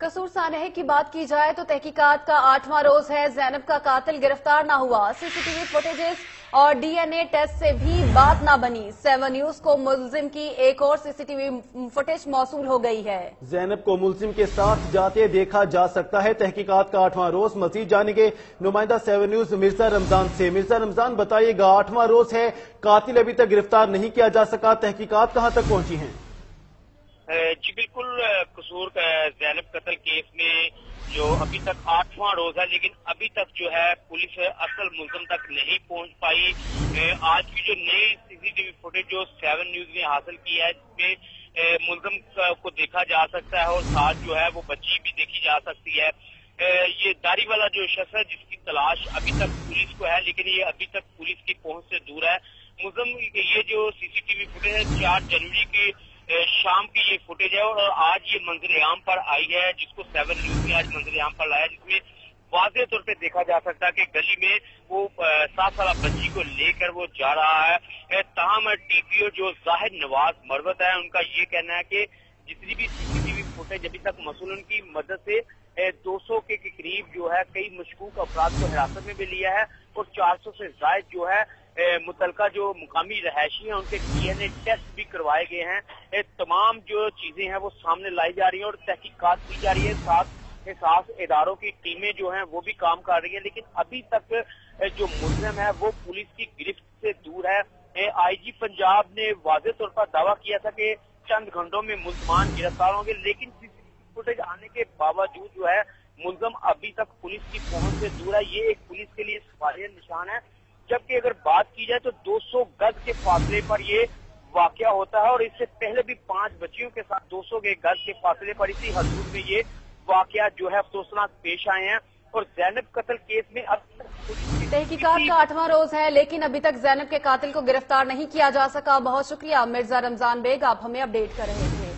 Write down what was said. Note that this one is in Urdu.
قصور سانحے کی بات کی جائے تو تحقیقات کا آٹھواں روز ہے۔ زینب کا قاتل گرفتار نہ ہوا۔ C C T V footages اور ڈی این اے ٹیسٹ سے بھی بات نہ بنی۔ سیون نیوز کو ملزم کی ایک اور سی سی ٹی وی فوٹیج موصول ہو گئی ہے۔ زینب کو ملزم کے ساتھ جاتے دیکھا جا سکتا ہے۔ تحقیقات کا آٹھواں روز مزید جانیں گے۔ نمائندہ سیون نیوز مرزا رمضان سے۔ مرزا رمضان بتائیے گا، آٹھواں روز ہے۔ قاتل ابھی تک گرفتار نہیں کیا جا سکا۔ تحقیقات کہاں تک پہنچی ہیں؟ جی بالکل قصور زینب قتل کیس میں جو ابھی تک آٹھواں روز ہے، لیکن ابھی تک جو ہے پولیس اصل ملزم تک نہیں پہنچ پائی۔ آج کی جو نئی C C T V footage جو سیون نیوز نے حاصل کی ہے جس میں ملزم کو دیکھا جا سکتا ہے اور ساتھ جو ہے وہ بچی بھی دیکھی جا سکتی ہے۔ یہ داری والا جو شخص ہے، جس کی تلاش ابھی تک پولیس کو ہے، لیکن یہ ابھی تک پولیس کی پہنچ سے دور ہے۔ ملزم، یہ جو سی سی ٹی وی فوٹیج ہے، چار جنوری کی شام کی یہ فوٹیج ہے اور آج یہ منظر عام پر آئی ہے، جس کو سیون نیوز نے آج منظر عام پر لایا، جس میں واضح طور پہ دیکھا جا سکتا ہے کہ گلی میں وہ سات سالہ بچی کو لے کر وہ جا رہا ہے۔ تاہم ڈی پی او جو ظاہر نواز مروت ہے ان کا یہ کہنا ہے کہ جتنی بھی سی سی ٹی وی فوٹیج ابھی تک مصولن کی مدد سے دو سو کے قریب جو ہے، کئی مشکوک افراد کو حراست میں بھی لیا ہے اور چار سو سے زائد جو ہے متعلقہ جو مقامی رہائشی ہیں، ان کے ڈی این اے ٹیسٹ بھی کروائے گئے ہیں۔ تمام جو چیزیں ہیں، وہ سامنے لائی جا رہی ہیں اور تحقیقات کی جا رہی ہے ساتھ کے اداروں کی ٹیمیں جو ہیں، وہ بھی کام کر رہی ہیں۔ لیکن ابھی تک جو ملزم ہے وہ پولیس کی گرفت سے دور ہے آئی جی پنجاب نے واضح طور پر دعویٰ کیا تھا کہ چند گھنٹوں میں ملزمان گرفتار ہوں گے، لیکن سی سی ٹی فوٹیج آنے کے باوجود جو ہے، ملزم ابھی تک پولیس کی پہنچ سے دور ہے یہ ایک پولیس کے لیے سوالیہ نشان ہے۔ جبکہ اگر بات کی جائے تو دو سو گز کے فاصلے پر یہ واقعہ ہوتا ہے اور اس سے پہلے بھی پانچ بچیوں کے ساتھ دو سو گز کے فاصلے پر اسی حضور میں یہ واقعہ جو ہے افسوسناک پیش آئے ہیں اور زینب قتل کیس میں اب تحقیقات کا آٹھواں روز ہے لیکن ابھی تک زینب کے قاتل کو گرفتار نہیں کیا جا سکا۔ بہت شکریہ مرزا رمضان بیگ آپ ہمیں اپڈیٹ کر رہے تھے۔